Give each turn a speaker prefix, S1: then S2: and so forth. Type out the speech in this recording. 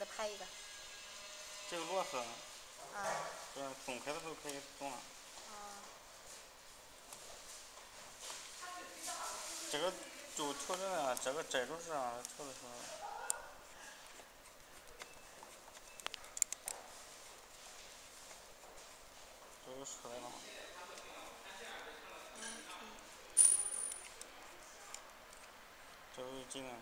S1: 再拍一个。
S2: 这个螺丝，
S1: 啊。
S2: 这松开的时候可以动了。
S1: 啊。
S2: 这个就调整啊，这个摘住这啊调的时候。这就出来了。这就进来了。